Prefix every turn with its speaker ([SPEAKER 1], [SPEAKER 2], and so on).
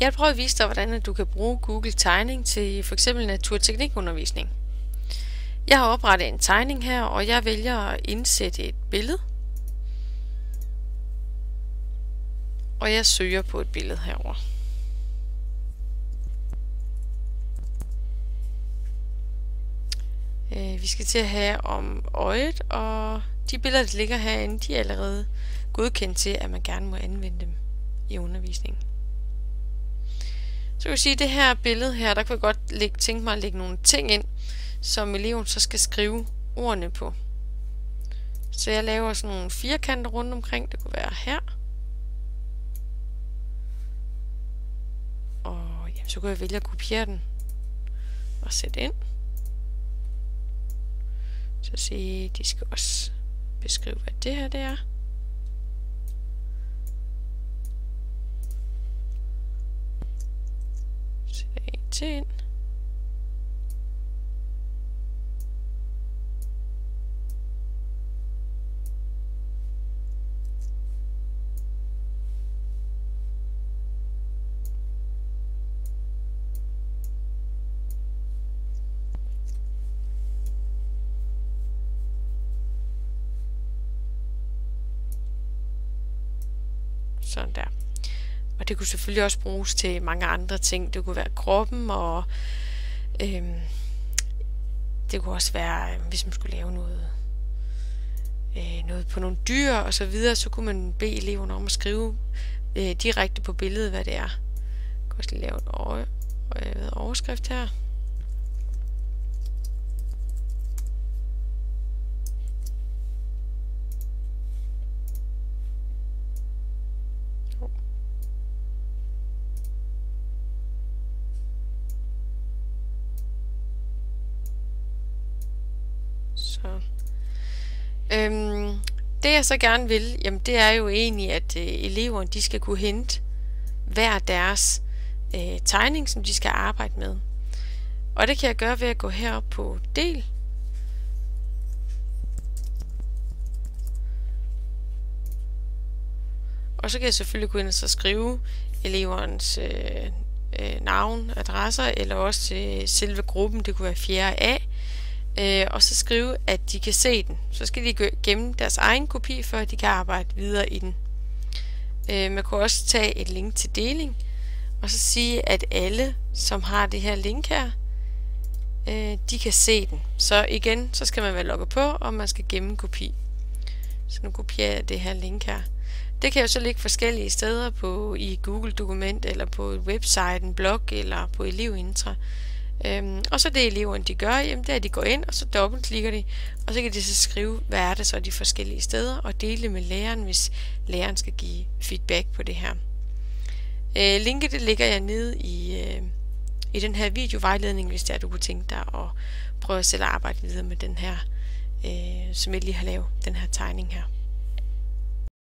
[SPEAKER 1] Jeg vil prøve at vise dig, hvordan du kan bruge Google Tegning til f.eks. naturteknikundervisning. Jeg har oprettet en tegning her, og jeg vælger at indsætte et billede. Og jeg søger på et billede herover. Øh, vi skal til at have om øjet, og de billeder, der ligger herinde, de er allerede godkendt til, at man gerne må anvende dem i undervisningen. Så kan vi sige, at det her billede her, der kan jeg godt lægge, tænke mig at lægge nogle ting ind, som eleven så skal skrive ordene på. Så jeg laver sådan nogle firkanter rundt omkring. Det kunne være her. Og ja, så kunne jeg vælge at kopiere den og sætte ind. Så sige, de skal også beskrive, hvad det her det er. Sætter en til ind. Sådan der. Og det kunne selvfølgelig også bruges til mange andre ting. Det kunne være kroppen, og øhm, det kunne også være, øhm, hvis man skulle lave noget, øh, noget på nogle dyr og så videre, så kunne man bede eleverne om at skrive øh, direkte på billedet, hvad det er. Jeg kan også lige lave en over, øh, overskrift her. Så. Øhm, det jeg så gerne vil, jamen det er jo egentlig, at øh, eleverne de skal kunne hente hver deres øh, tegning, som de skal arbejde med. Og det kan jeg gøre ved at gå herop på del. Og så kan jeg selvfølgelig gå ind og så skrive elevernes øh, øh, navn, adresser, eller også til selve gruppen, det kunne være 4A, Øh, og så skrive, at de kan se den. Så skal de gemme deres egen kopi, før de kan arbejde videre i den. Øh, man kan også tage et link til deling, og så sige, at alle, som har det her link her, øh, de kan se den. Så igen, så skal man være logget på, og man skal gemme kopi. Så nu kopierer jeg det her link her. Det kan jo så ligge forskellige steder på i Google Dokument, eller på et website, en blog, eller på Elevintra. Øhm, og så det eleverne de gør, jamen det er at de går ind, og så dobbeltklikker de, og så kan de så skrive, hvad er det så de forskellige steder, og dele med læreren, hvis læreren skal give feedback på det her. Øh, linket det ligger jeg nede i, øh, i den her videovejledning, hvis det er, du kunne tænke dig at prøve at selv arbejde videre med den her, øh, som jeg lige har lavet, den her tegning her.